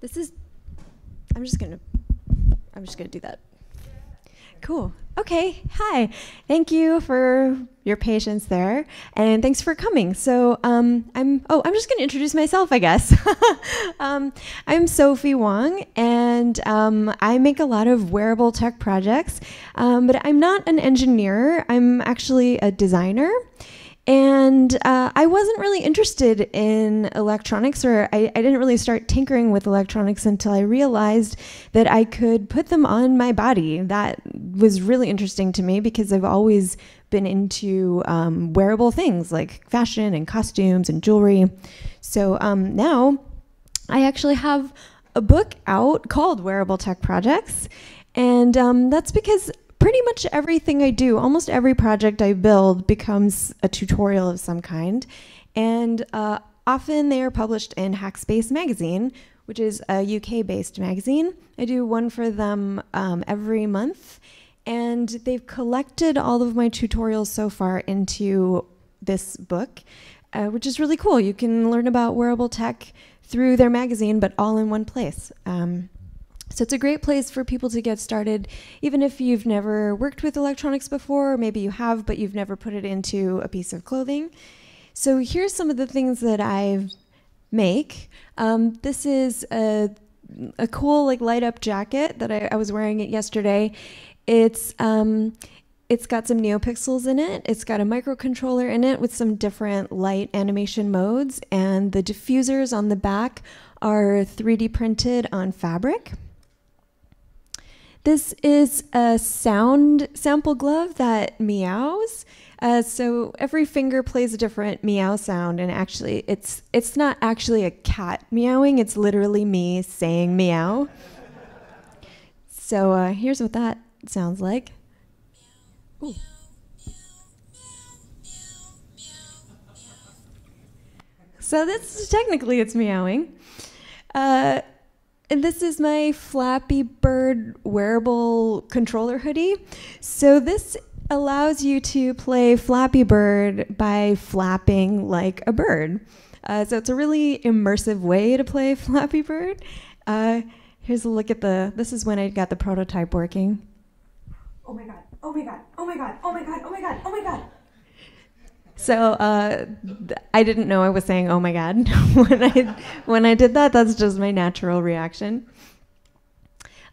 This is, I'm just gonna, I'm just gonna do that. Cool. Okay. Hi. Thank you for your patience there, and thanks for coming. So, um, I'm. Oh, I'm just going to introduce myself, I guess. um, I'm Sophy Wong, and um, I make a lot of wearable tech projects. Um, but I'm not an engineer. I'm actually a designer. And uh, I wasn't really interested in electronics, or I, I, didn't really start tinkering with electronics until I realized that I could put them on my body. That was really interesting to me because I've always been into um, wearable things like fashion and costumes and jewelry. So um, now I actually have a book out called Wearable Tech Projects. And um, that's because pretty much everything I do, almost every project I build becomes a tutorial of some kind. And uh, often they are published in Hackspace Magazine, which is a UK based magazine. I do one for them um, every month. And they've collected all of my tutorials so far into this book, uh, which is really cool. You can learn about wearable tech through their magazine, but all in one place. Um, so it's a great place for people to get started, even if you've never worked with electronics before, or maybe you have, but you've never put it into a piece of clothing. So here's some of the things that I make. Um, this is a, a cool like light up jacket that I, I was wearing it yesterday. It's um, it's got some NeoPixels in it. It's got a microcontroller in it with some different light animation modes, and the diffusers on the back are 3D printed on fabric. This is a sound sample glove that meows. Uh, so every finger plays a different meow sound, and actually, it's it's not actually a cat meowing. It's literally me saying meow. So uh, here's what that sounds like. Ooh. So this technically it's meowing. Uh, and this is my Flappy Bird wearable controller hoodie. So this allows you to play Flappy Bird by flapping like a bird. Uh, so it's a really immersive way to play Flappy Bird. Uh, here's a look at the, this is when I got the prototype working. Oh my God, oh my God, oh my God, oh my God, oh my God, oh my God. So uh, I didn't know I was saying "Oh my God" when I when I did that. That's just my natural reaction.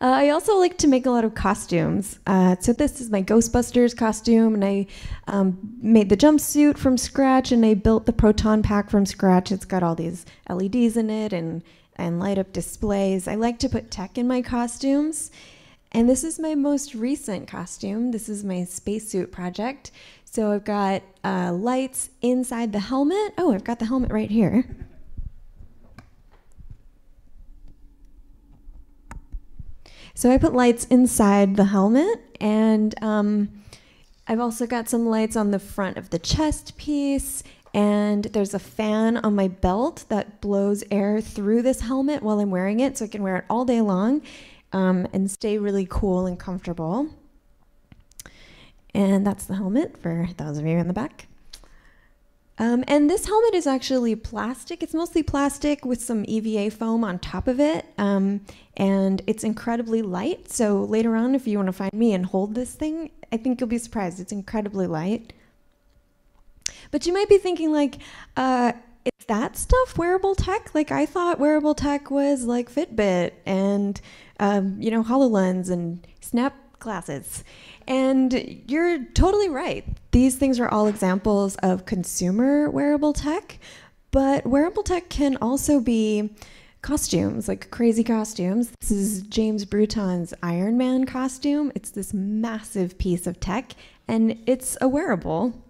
Uh, I also like to make a lot of costumes. Uh, so this is my Ghostbusters costume, and I um, made the jumpsuit from scratch, and I built the proton pack from scratch. It's got all these LEDs in it and and light up displays. I like to put tech in my costumes. And this is my most recent costume. This is my spacesuit project. So I've got uh, lights inside the helmet. Oh, I've got the helmet right here. So I put lights inside the helmet, and um, I've also got some lights on the front of the chest piece, and there's a fan on my belt that blows air through this helmet while I'm wearing it, so I can wear it all day long um, and stay really cool and comfortable. And that's the helmet for those of you in the back. Um, and this helmet is actually plastic. It's mostly plastic with some EVA foam on top of it. Um, and it's incredibly light. So later on, if you want to find me and hold this thing, I think you'll be surprised. It's incredibly light. But you might be thinking, like, uh, is that stuff wearable tech? Like, I thought wearable tech was like Fitbit and, um, you know, HoloLens and Snap glasses. And you're totally right. These things are all examples of consumer wearable tech, but wearable tech can also be costumes, like crazy costumes. This is James Bruton's Iron Man costume. It's this massive piece of tech, and it's a wearable.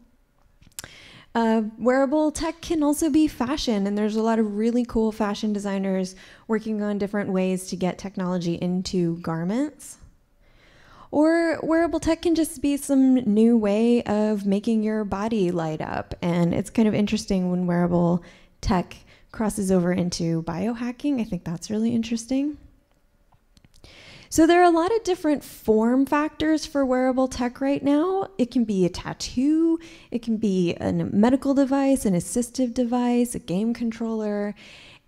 Uh, wearable tech can also be fashion, and there's a lot of really cool fashion designers working on different ways to get technology into garments. Or wearable tech can just be some new way of making your body light up. And it's kind of interesting when wearable tech crosses over into biohacking. I think that's really interesting. So there are a lot of different form factors for wearable tech right now. It can be a tattoo, it can be a medical device, an assistive device, a game controller.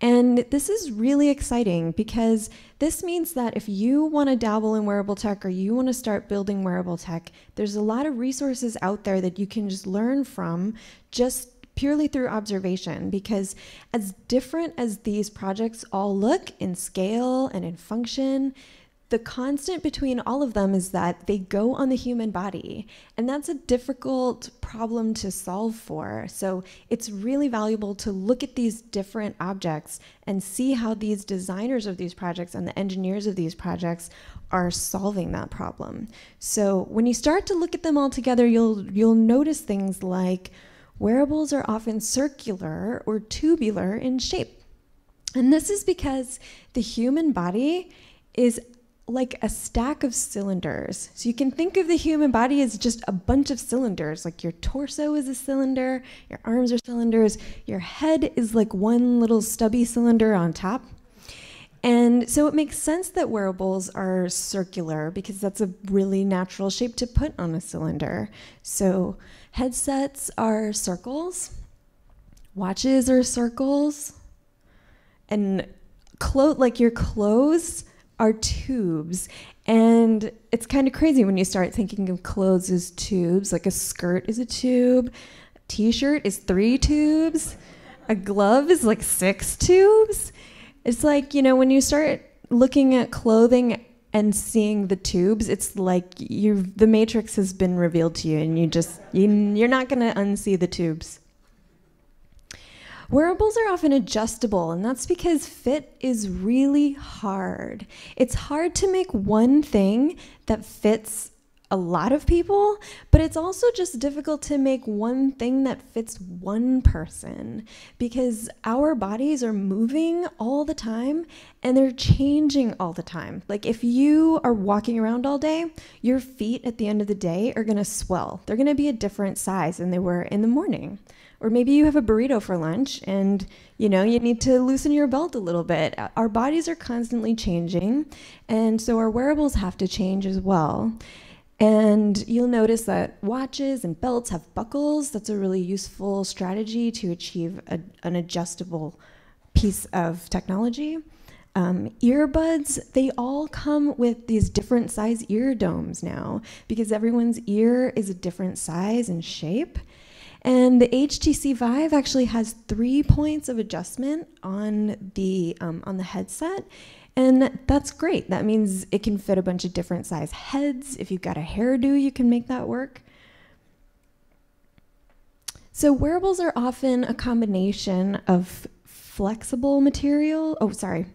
And this is really exciting because this means that if you want to dabble in wearable tech or you want to start building wearable tech, there's a lot of resources out there that you can just learn from just purely through observation because as different as these projects all look in scale and in function, the constant between all of them is that they go on the human body. And that's a difficult problem to solve for. So it's really valuable to look at these different objects and see how these designers of these projects and the engineers of these projects are solving that problem. So when you start to look at them all together, you'll, you'll notice things like wearables are often circular or tubular in shape. And this is because the human body is like a stack of cylinders. So you can think of the human body as just a bunch of cylinders. Like your torso is a cylinder, your arms are cylinders, your head is like one little stubby cylinder on top. And so it makes sense that wearables are circular because that's a really natural shape to put on a cylinder. So headsets are circles, watches are circles, and clo- like your clothes are tubes. And it's kind of crazy when you start thinking of clothes as tubes. Like a skirt is a tube, a t shirt is three tubes, a glove is like six tubes. It's like, you know, when you start looking at clothing and seeing the tubes, it's like you the matrix has been revealed to you and you just you, you're not going to unsee the tubes. Wearables are often adjustable, and that's because fit is really hard. It's hard to make one thing that fits a lot of people, but it's also just difficult to make one thing that fits one person because our bodies are moving all the time and they're changing all the time. Like if you are walking around all day, your feet at the end of the day are going to swell. They're going to be a different size than they were in the morning. Or maybe you have a burrito for lunch and you know you need to loosen your belt a little bit. Our bodies are constantly changing, and so our wearables have to change as well. And you'll notice that watches and belts have buckles. That's a really useful strategy to achieve a, an adjustable piece of technology. Um, earbuds, they all come with these different size ear domes now because everyone's ear is a different size and shape. And the HTC Vive actually has three points of adjustment on the um, on the headset, and that's great. That means it can fit a bunch of different size heads. If you've got a hairdo, you can make that work. So wearables are often a combination of flexible material. Oh, sorry,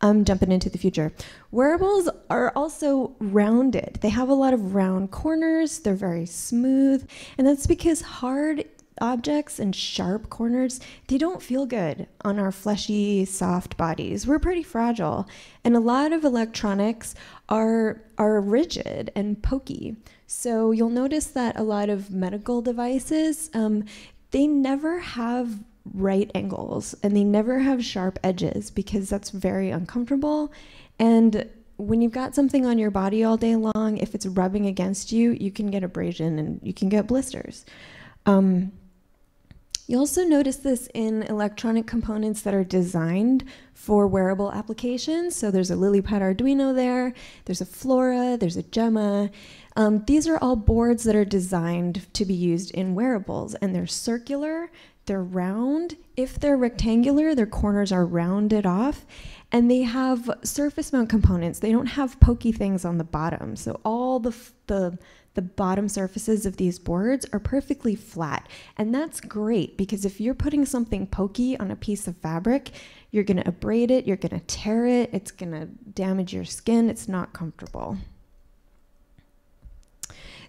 I'm jumping into the future. Wearables are also rounded. They have a lot of round corners, they're very smooth, and that's because hard objects and sharp corners, they don't feel good on our fleshy, soft bodies. We're pretty fragile, and a lot of electronics are are rigid and pokey. So you'll notice that a lot of medical devices, um, they never have right angles and they never have sharp edges because that's very uncomfortable. And when you've got something on your body all day long, if it's rubbing against you, you can get abrasion and you can get blisters. Um, you also notice this in electronic components that are designed for wearable applications. So there's a LilyPad Arduino there, there's a Flora, there's a Gemma. Um, these are all boards that are designed to be used in wearables, and they're circular, they're round. If they're rectangular, their corners are rounded off. And they have surface mount components. They don't have pokey things on the bottom. So all the, the, the bottom surfaces of these boards are perfectly flat. And that's great because if you're putting something pokey on a piece of fabric, you're going to abrade it, you're going to tear it, it's going to damage your skin, it's not comfortable.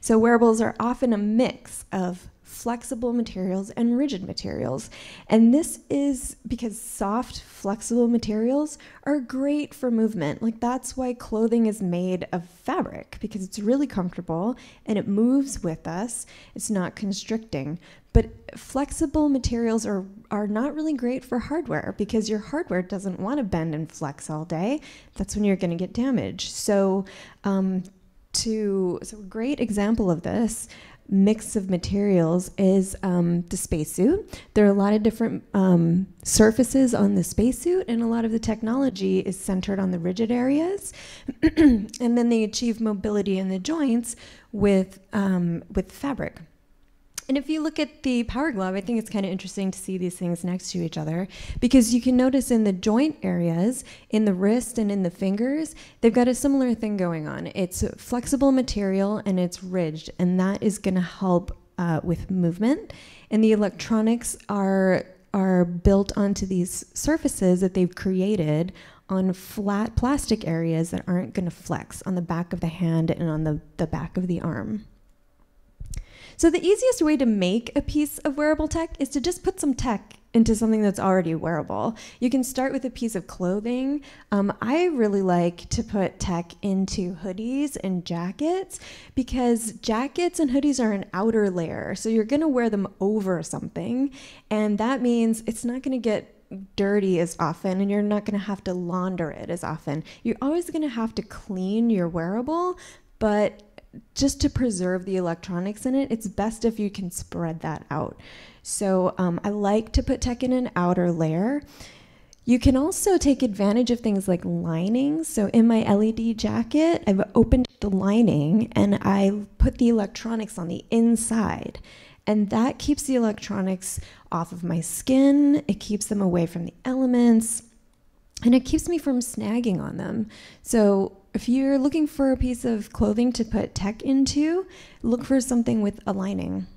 So wearables are often a mix of flexible materials and rigid materials. And this is because soft, flexible materials are great for movement. Like that's why clothing is made of fabric because it's really comfortable and it moves with us. It's not constricting. But flexible materials are, are not really great for hardware because your hardware doesn't want to bend and flex all day. That's when you're going to get damaged. So, um, to so a great example of this mix of materials is um, the spacesuit. There are a lot of different um, surfaces on the spacesuit, and a lot of the technology is centered on the rigid areas. and then they achieve mobility in the joints with, um, with fabric. And if you look at the Power Glove, I think it's kind of interesting to see these things next to each other because you can notice in the joint areas, in the wrist and in the fingers, they've got a similar thing going on. It's flexible material and it's ridged, and that is going to help uh, with movement. And the electronics are are built onto these surfaces that they've created on flat plastic areas that aren't going to flex on the back of the hand and on the, the back of the arm. So the easiest way to make a piece of wearable tech is to just put some tech into something that's already wearable. You can start with a piece of clothing. Um, I really like to put tech into hoodies and jackets because jackets and hoodies are an outer layer. So you're going to wear them over something, and that means it's not going to get dirty as often and you're not going to have to launder it as often. You're always going to have to clean your wearable, but just to preserve the electronics in it, it's best if you can spread that out. So um, I like to put tech in an outer layer. You can also take advantage of things like linings. So in my LED jacket, I've opened the lining and I put the electronics on the inside. And that keeps the electronics off of my skin, it keeps them away from the elements, and it keeps me from snagging on them. So if you're looking for a piece of clothing to put tech into, look for something with a lining.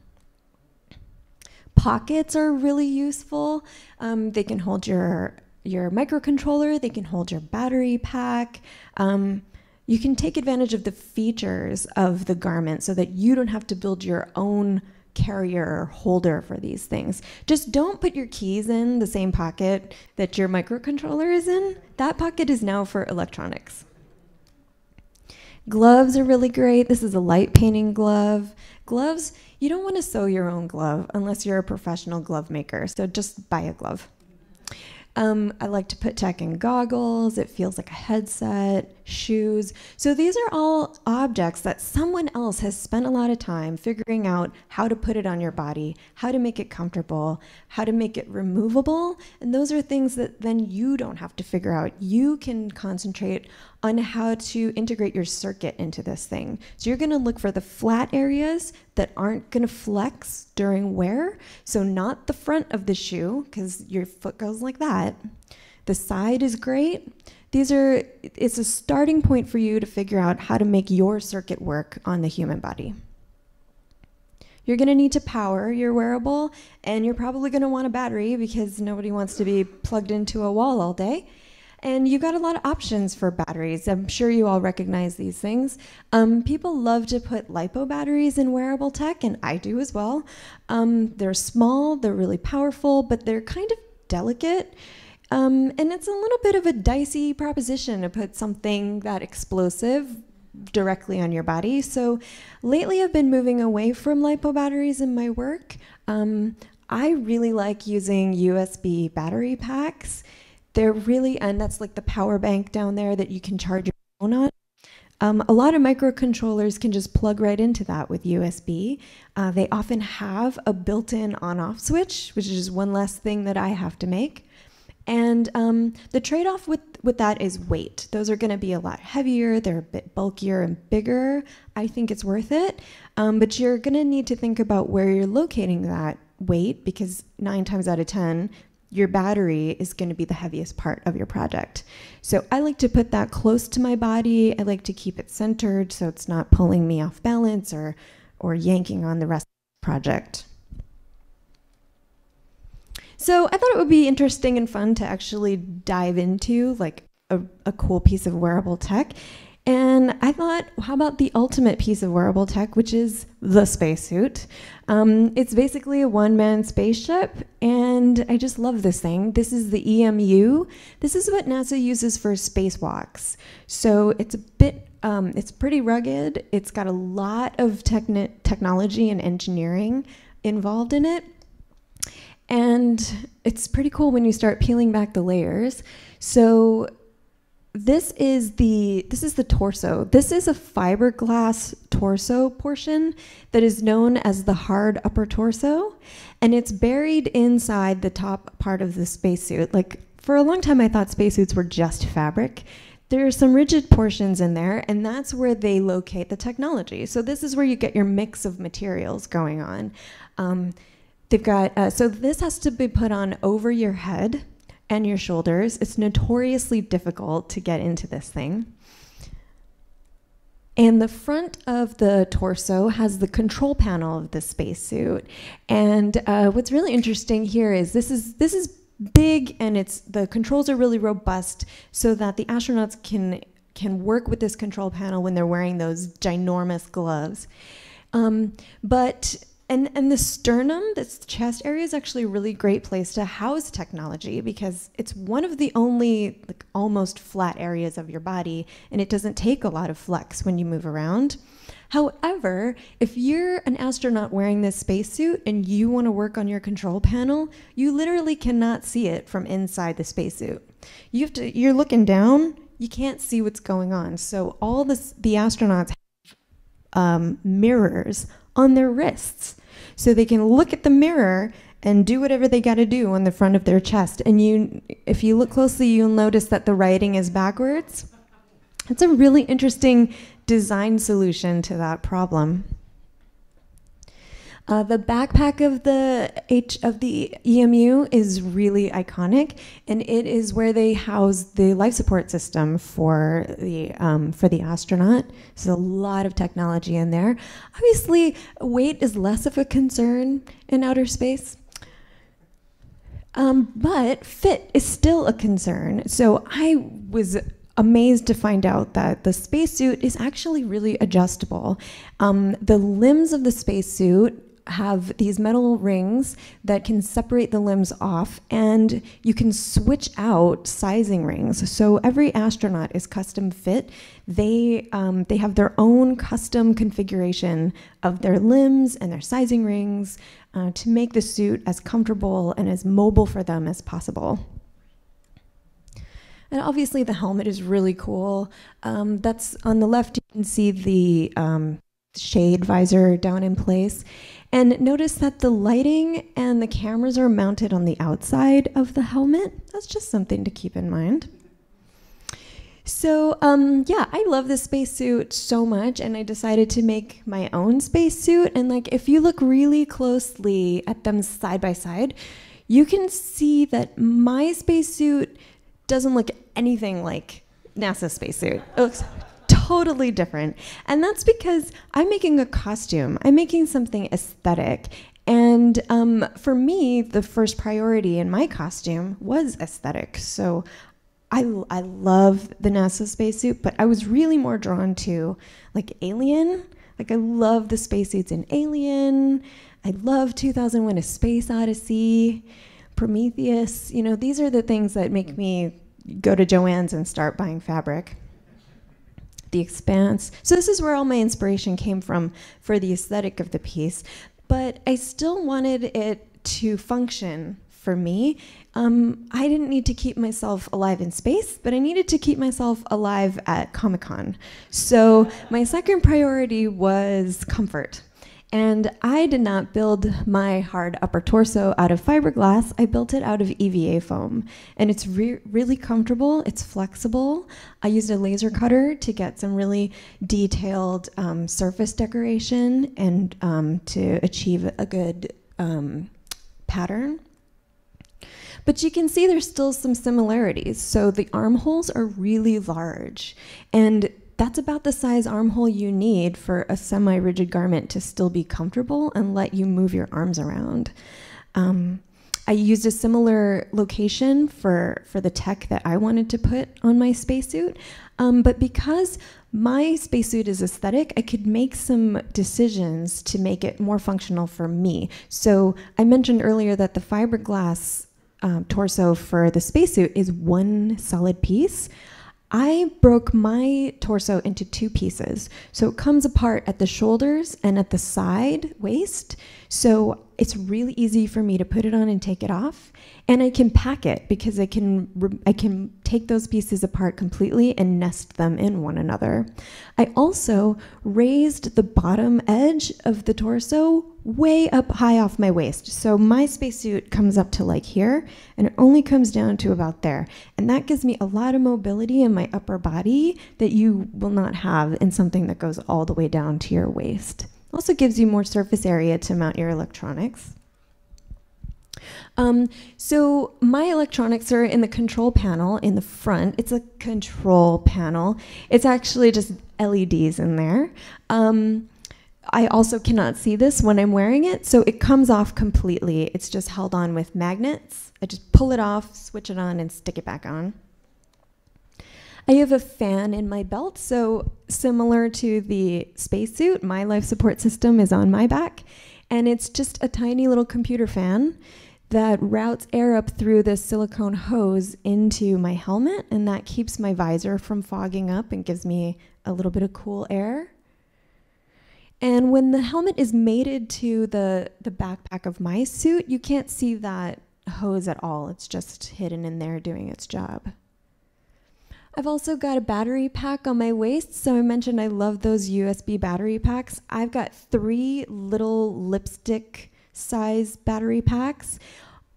Pockets are really useful. Um, they can hold your your microcontroller. They can hold your battery pack. Um, you can take advantage of the features of the garment so that you don't have to build your own carrier or holder for these things. Just don't put your keys in the same pocket that your microcontroller is in. That pocket is now for electronics. Gloves are really great. This is a light painting glove. Gloves, you don't want to sew your own glove unless you're a professional glove maker. So just buy a glove. Um, I like to put tech in goggles. It feels like a headset, shoes. So these are all objects that someone else has spent a lot of time figuring out how to put it on your body, how to make it comfortable, how to make it removable. And those are things that then you don't have to figure out. You can concentrate on how to integrate your circuit into this thing. So you're gonna look for the flat areas that aren't gonna flex during wear. So not the front of the shoe, because your foot goes like that. The side is great. These are, it's a starting point for you to figure out how to make your circuit work on the human body. You're gonna need to power your wearable, and you're probably gonna want a battery because nobody wants to be plugged into a wall all day. And you've got a lot of options for batteries. I'm sure you all recognize these things. Um, people love to put LiPo batteries in wearable tech, and I do as well. Um, they're small, they're really powerful, but they're kind of delicate. Um, and it's a little bit of a dicey proposition to put something that explosive directly on your body. So lately I've been moving away from LiPo batteries in my work. Um, I really like using USB battery packs. They're really, and that's like the power bank down there that you can charge your phone on. Um, a lot of microcontrollers can just plug right into that with USB. Uh, they often have a built-in on-off switch, which is one less thing that I have to make. And um, the trade-off with, with that is weight. Those are going to be a lot heavier. They're a bit bulkier and bigger. I think it's worth it. Um, but you're going to need to think about where you're locating that weight because nine times out of 10, your battery is going to be the heaviest part of your project. So I like to put that close to my body. I like to keep it centered so it's not pulling me off balance or, or yanking on the rest of the project. So I thought it would be interesting and fun to actually dive into like a, a cool piece of wearable tech and I thought, how about the ultimate piece of wearable tech, which is the spacesuit? Um, it's basically a one man spaceship, and I just love this thing. This is the EMU. This is what NASA uses for spacewalks. So it's a bit, um, it's pretty rugged. It's got a lot of techni- technology and engineering involved in it. And it's pretty cool when you start peeling back the layers. So this is the this is the torso. This is a fiberglass torso portion that is known as the hard upper torso, and it's buried inside the top part of the spacesuit. Like for a long time, I thought spacesuits were just fabric. There are some rigid portions in there, and that's where they locate the technology. So this is where you get your mix of materials going on. Um, they've got uh, so this has to be put on over your head and your shoulders. It's notoriously difficult to get into this thing. And the front of the torso has the control panel of the spacesuit. And uh, what's really interesting here is this is this is big, and it's the controls are really robust, so that the astronauts can can work with this control panel when they're wearing those ginormous gloves. Um, but and, and the sternum, this chest area, is actually a really great place to house technology because it's one of the only like, almost flat areas of your body, and it doesn't take a lot of flex when you move around. However, if you're an astronaut wearing this spacesuit and you want to work on your control panel, you literally cannot see it from inside the spacesuit. You have to. You're looking down. You can't see what's going on. So all this, the astronauts have um, mirrors on their wrists so they can look at the mirror and do whatever they got to do on the front of their chest. And you, if you look closely, you'll notice that the writing is backwards. It's a really interesting design solution to that problem. Uh, the backpack of the H of the EMU is really iconic, and it is where they house the life support system for the um, for the astronaut. There's a lot of technology in there. Obviously, weight is less of a concern in outer space. Um, but fit is still a concern. So I was amazed to find out that the spacesuit is actually really adjustable. Um, the limbs of the spacesuit have these metal rings that can separate the limbs off, and you can switch out sizing rings. So every astronaut is custom fit. They um, they have their own custom configuration of their limbs and their sizing rings uh, to make the suit as comfortable and as mobile for them as possible. And obviously, the helmet is really cool. Um, that's on the left. You can see the um, shade visor down in place. And notice that the lighting and the cameras are mounted on the outside of the helmet. That's just something to keep in mind. So, um, yeah, I love this spacesuit so much, and I decided to make my own spacesuit. And, like, if you look really closely at them side by side, you can see that my spacesuit doesn't look anything like NASA's spacesuit. It looks totally different. And that's because I'm making a costume, I'm making something aesthetic. And um, for me, the first priority in my costume was aesthetic. So I, I love the NASA spacesuit, but I was really more drawn to like Alien. Like I love the spacesuits in Alien. I love 2001: A Space Odyssey, Prometheus. You know, these are the things that make me go to Joann's and start buying fabric. The Expanse. So this is where all my inspiration came from for the aesthetic of the piece. But I still wanted it to function for me. Um, I didn't need to keep myself alive in space, but I needed to keep myself alive at Comic Con. So my second priority was comfort. And I did not build my hard upper torso out of fiberglass. I built it out of EVA foam. And it's re really comfortable, it's flexible. I used a laser cutter to get some really detailed um, surface decoration and um, to achieve a good um, pattern. But you can see there's still some similarities. So the armholes are really large. And that's about the size armhole you need for a semi rigid garment to still be comfortable and let you move your arms around. Um, I used a similar location for, for the tech that I wanted to put on my spacesuit. Um, but because my spacesuit is aesthetic, I could make some decisions to make it more functional for me. So I mentioned earlier that the fiberglass um, torso for the spacesuit is one solid piece. I broke my torso into two pieces. So it comes apart at the shoulders and at the side waist. So it's really easy for me to put it on and take it off. And I can pack it because I can, I can take those pieces apart completely and nest them in one another. I also raised the bottom edge of the torso way up high off my waist. So my spacesuit comes up to like here and it only comes down to about there. And that gives me a lot of mobility in my upper body that you will not have in something that goes all the way down to your waist. Also gives you more surface area to mount your electronics. Um, so my electronics are in the control panel in the front. It's a control panel. It's actually just LEDs in there. Um, I also cannot see this when I'm wearing it, so it comes off completely. It's just held on with magnets. I just pull it off, switch it on, and stick it back on. I have a fan in my belt, so similar to the spacesuit, my life support system is on my back, and it's just a tiny little computer fan that routes air up through this silicone hose into my helmet, and that keeps my visor from fogging up and gives me a little bit of cool air. And when the helmet is mated to the, the backpack of my suit, you can't see that hose at all. It's just hidden in there doing its job. I've also got a battery pack on my waist. So I mentioned I love those USB battery packs. I've got three little lipstick size battery packs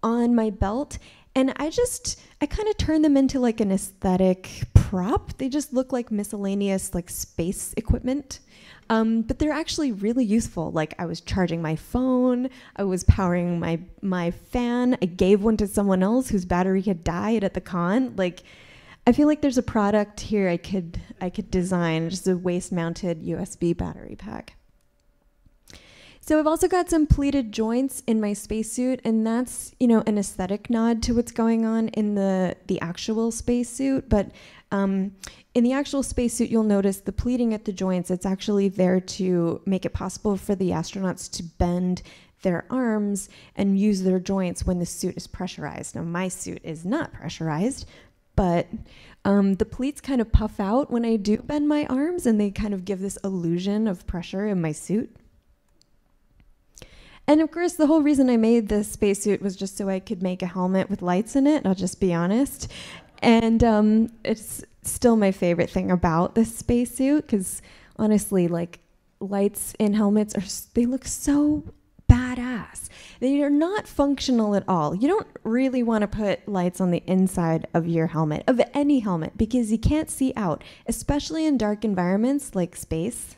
on my belt. And I just, I kind of turn them into like an aesthetic prop. They just look like miscellaneous like space equipment. Um, but they're actually really useful. Like I was charging my phone, I was powering my my fan. I gave one to someone else whose battery had died at the con. Like I feel like there's a product here I could I could design just a waist mounted USB battery pack. So I've also got some pleated joints in my spacesuit, and that's you know an aesthetic nod to what's going on in the the actual spacesuit. But um, in the actual spacesuit, you'll notice the pleating at the joints. It's actually there to make it possible for the astronauts to bend their arms and use their joints when the suit is pressurized. Now my suit is not pressurized, but um, the pleats kind of puff out when I do bend my arms and they kind of give this illusion of pressure in my suit. And of course, the whole reason I made this spacesuit was just so I could make a helmet with lights in it, I'll just be honest. And um, it's still my favorite thing about this spacesuit because honestly, like lights in helmets are, they look so badass. They are not functional at all. You don't really want to put lights on the inside of your helmet, of any helmet, because you can't see out, especially in dark environments like space.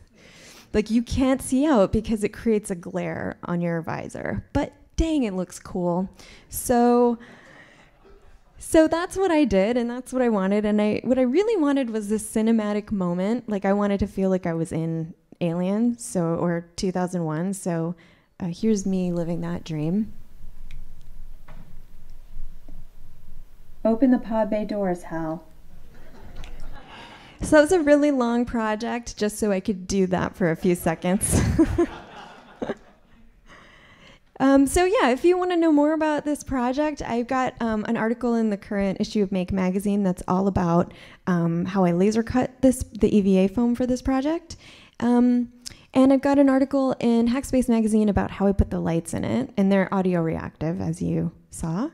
Like you can't see out because it creates a glare on your visor. But dang, it looks cool. So so that's what I did and that's what I wanted and I what I really wanted was this cinematic moment. Like I wanted to feel like I was in Alien, so or 2001. So uh, here's me living that dream. Open the pod bay doors, Hal. So that was a really long project just so I could do that for a few seconds. um, so yeah, if you want to know more about this project, I've got um, an article in the current issue of Make magazine that's all about um, how I laser cut this the EVA foam for this project. Um, and I've got an article in Hackspace magazine about how I put the lights in it, and they're audio reactive, as you saw.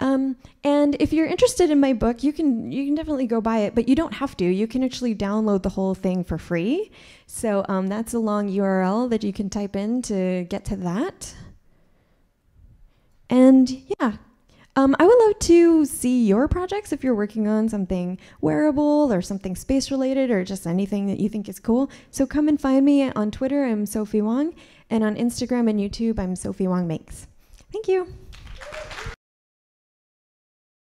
Um, and if you're interested in my book, you can you can definitely go buy it, but you don't have to. You can actually download the whole thing for free. So um, that's a long URL that you can type in to get to that. And yeah, um, I would love to see your projects if you're working on something wearable or something space related or just anything that you think is cool. So come and find me on Twitter. I'm Sophy Wong. And on Instagram and YouTube, I'm Sophy Wong Makes. Thank you.